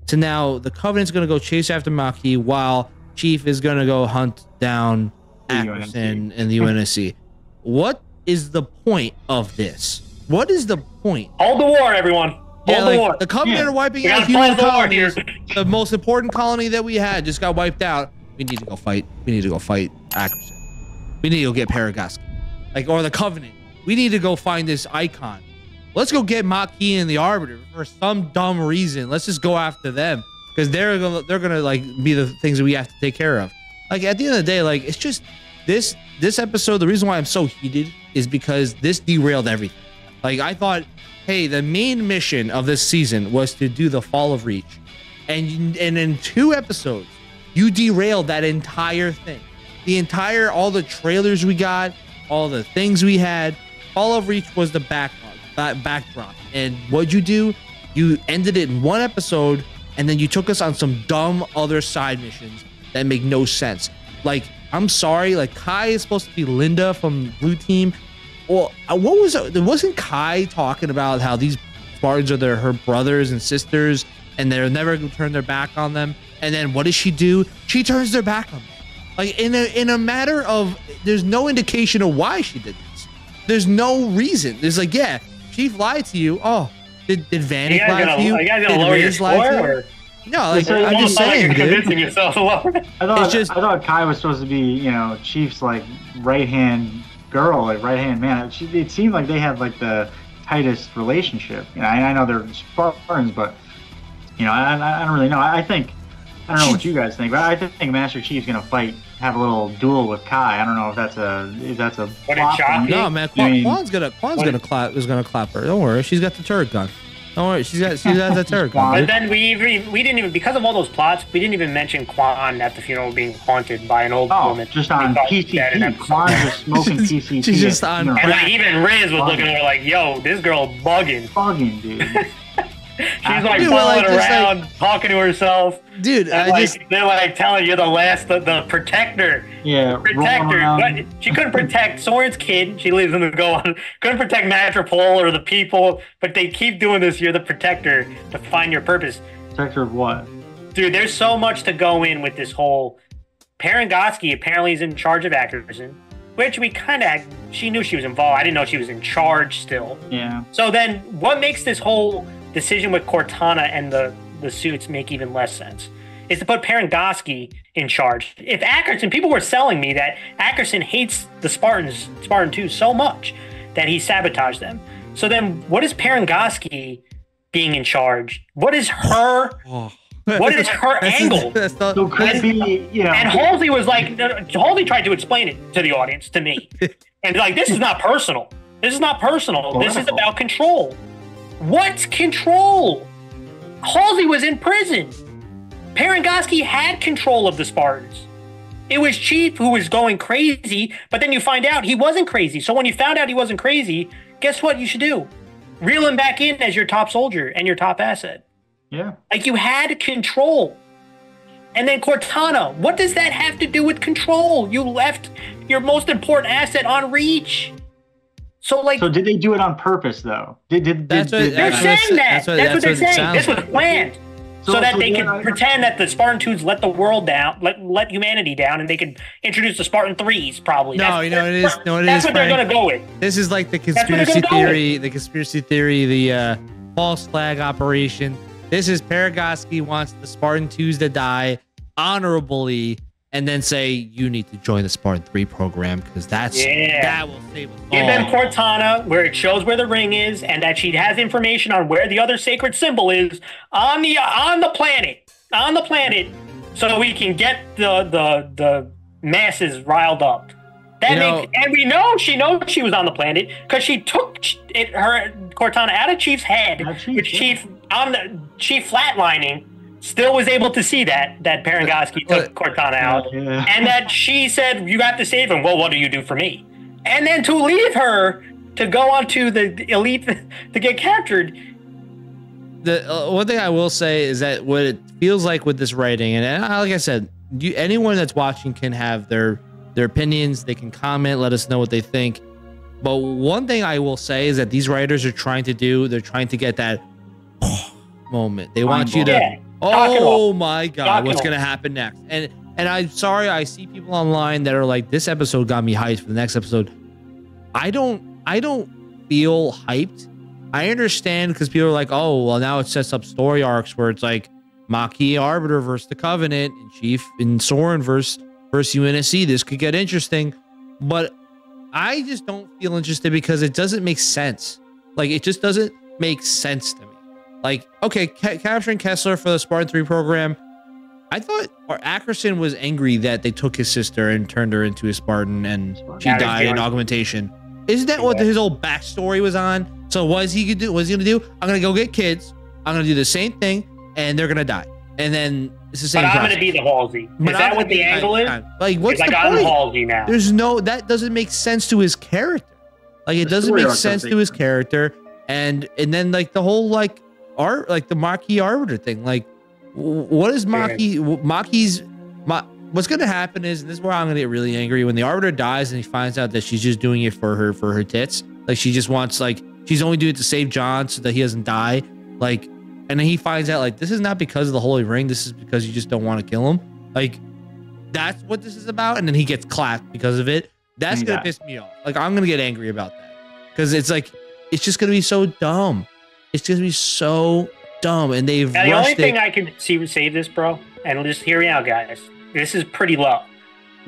to now the covenant's going to go chase after Maki while Chief is going to go hunt down The Ackerson and the UNSC. what is the point of this? What is the point? Hold the war, everyone. Hold Yeah, the like, war. the covenant Yeah. are wiping We out human the colonies. The most important colony that we had just got wiped out. We need to go fight. We need to go fight Ackerson. We need to go get Paragoski. Like, or the Covenant. We need to go find this icon. Let's go get Makee and the Arbiter for some dumb reason. Let's just go after them because they're gonna they're gonna like be the things that we have to take care of. Like at the end of the day, like it's just this this episode. The reason why I'm so heated is because this derailed everything. Like I thought, hey, the main mission of this season was to do the Fall of Reach, and and in two episodes, you derailed that entire thing. The entire all the trailers we got, all the things we had. Fall of Reach was the backdrop, that backdrop, and what'd you do? You ended it in one episode, and then you took us on some dumb other side missions that make no sense. Like, I'm sorry, like Kai is supposed to be Linda from Blue Team. Well, uh, what was it? Wasn't Kai talking about how these Spartans are their her brothers and sisters, and they're never gonna turn their back on them? And then what does she do? She turns their back on them. Like in a in a matter of there's no indication of why she did this. There's no reason. There's like, yeah, Chief lied to you. Oh, did did you Vannak lie gonna, to you? you guys gonna Did lower your Riz lie score? to you? Or? No, like So I'm just Almost like saying, you're dude. convincing yourself to lower it. I thought It's just- I thought Kai was supposed to be, you know, Chief's like right hand girl, like right hand man. She, it seemed like they had like the tightest relationship. You know, I, I know they're Spartans, but you know, I, I I don't really know. I, I think I don't know what you guys think, but I think Master Chief's gonna fight, have a little duel with Kai. I don't know if that's a if that's a What a plot No, man, I mean- Kwan's gonna Kwan's gonna clap is gonna clap her. Don't worry, she's got the turret gun. Don't worry, she's got she has that turret gun. But then we even, we didn't even because of all those plots, we didn't even mention Kwan at the funeral being haunted by an old Oh, woman. just on thought she had an PCT. episode. Kwan's just smoking She's- PCT. she's just on funeral. And like even Riz was looking at her like, "Yo, this girl bugging." bugging, dude. She's like Dude, well, following like, just, around, talking to herself. Dude, And I like just they're like telling you the last, the, the protector, Yeah, protector. But she couldn't protect Soren's kid. She leaves him to go on. Couldn't protect Metropole or the people. But they keep doing this. You're the protector to find your purpose. Protector of what? Dude, there's so much to go in with this whole. Parangotsky apparently is in charge of Ackerson, which we kind of. She knew she was involved. I didn't know she was in charge still. Yeah. So then, what makes this whole decision with Cortana and the the suits make even less sense? Is to put Parangosky in charge. If Ackerson, people were selling me that Ackerson hates the Spartans, Spartan 2 so much that he sabotaged them. So then, what is Parangosky being in charge? What is her oh, What is her angle? that's So could it be, you know, And Halsey was like, Halsey tried to explain it to the audience, to me. And like, this is not personal. This is not personal. This is about control. What's control? Halsey was in prison. Parangosky had control of the Spartans. It was Chief who was going crazy, but then you find out he wasn't crazy. So when you found out he wasn't crazy, guess what you should do? Reel him back in as your top soldier and your top asset. yeah. Like you had control. And then Cortana, what does that have to do with control? You left your most important asset on reach. So like So did they do it on purpose though? Did did, That's did, what- did they're saying what- that. that's That's what- what, that's they're saying. This sounds was like. planned. So, So- that so they then could I- pretend that the Spartans let the world down, let let humanity down, and they could introduce the Spartan threes. Probably. No, That's- you know what it is? No, it That's is, what they're gonna go with. This is like the conspiracy gonna go with. theory, the conspiracy theory, the uh, false flag operation. This is Paragoski wants the Spartan 2s to die honorably and then say, you need to join the Spartan 3 program because that's Yeah. that will save us Give all. them Cortana, where it shows where the ring is, and that she has information on where the other sacred symbol is on the on the planet, on the planet, so we can get the the the masses riled up. That You know- makes, and we know she knows she was on the planet because she took it her Cortana out of Chief's head, Out of Chief, which yeah. Chief on the Chief flatlining still was able to see that that Parangosky took Cortana out Yeah. and that she said you have to save him. Well, what do you do for me? And then to leave her to go on to the elite to get captured. the uh, one thing I will say is that what it feels like with this writing, and, like I said, you, anyone that's watching can have their their opinions. They can comment, let us know what they think. But one thing I will say is that these writers are trying to do, they're trying to get that moment. They want you to, Yeah. Knock it oh my god, Knock what's gonna happen next? And and I'm sorry, I see people online that are like, this episode got me hyped for the next episode. I don't, I don't feel hyped. I understand because people are like, oh, well, now it sets up story arcs where it's like Makee Arbiter versus the Covenant and Chief and Soren versus versus UNSC. This could get interesting, but I just don't feel interested because it doesn't make sense. Like it just doesn't make sense to me. Like, okay, ca- capturing Kessler for the Spartan 3 program. I thought or Ackerson was angry that they took his sister and turned her into a Spartan and she That is died in augmentation. Isn't that what his whole backstory was on? So what is he gonna do? What's he gonna do? I'm gonna go get kids. I'm gonna do the same thing, and they're gonna die. And then it's the same. But I'm process. going to be the Halsey. Is But I'm that what the be- angle I- is? I- Like, what's It's the like I'm point? Halsey now. There's no that doesn't make sense to his character. Like it The doesn't make sense to his character, and and then like the whole like art like the Makee Arbiter thing. Like, what is Makee? Makee? Ma, what's gonna happen is and this is where I'm gonna get really angry when the Arbiter dies and he finds out that she's just doing it for her for her tits. Like she just wants like she's only doing it to save John so that he doesn't die. Like, and then he finds out like this is not because of the Holy Ring. This is because you just don't want to kill him. Like, that's what this is about. And then he gets clapped because of it. That's gonna piss me off. Like I'm gonna get angry about that because it's like it's just gonna be so dumb. It's gonna be so dumb, and they've Now, the only rushed thing. I can see would save this, bro, and just hear me out, guys. This is pretty low.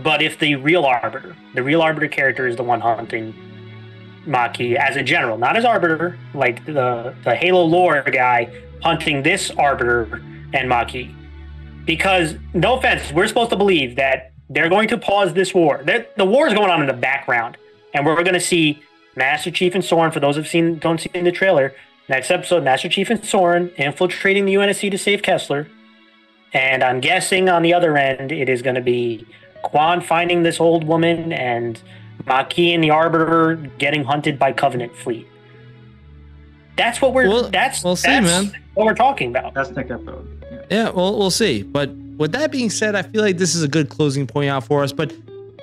But if the real arbiter, the real arbiter character is the one hunting Makee as a general, not as arbiter, like the the Halo lore guy hunting this arbiter and Makee. Because no offense, we're supposed to believe that they're going to pause this war. They're, the war is going on in the background, and we're going to see Master Chief and Soren. For those who've seen don't see in the trailer, next episode, Master Chief and Soren infiltrating the UNSC to save Kessler. And I'm guessing on the other end, it is going to be Kwan finding this old woman and Makee and the Arbiter getting hunted by Covenant fleet. That's what we're. Well, that's we'll see, that's man. what we're talking about. That's next episode. Yeah. Yeah, well, we'll see. But with that being said, I feel like this is a good closing point out for us. But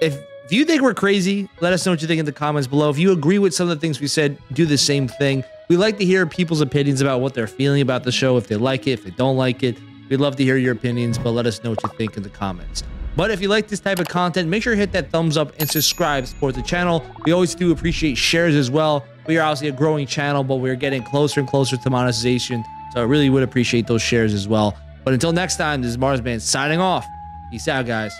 if if you think we're crazy, let us know what you think in the comments below. If you agree with some of the things we said, do the same thing. We like to hear people's opinions about what they're feeling about the show, if they like it, if they don't like it. We'd love to hear your opinions, but let us know what you think in the comments. But if you like this type of content, make sure to hit that thumbs up and subscribe support the channel. We always do appreciate shares as well. We are obviously a growing channel, but we're getting closer and closer to monetization. So I really would appreciate those shares as well. But until next time, this is Marzzman signing off. Peace out, guys.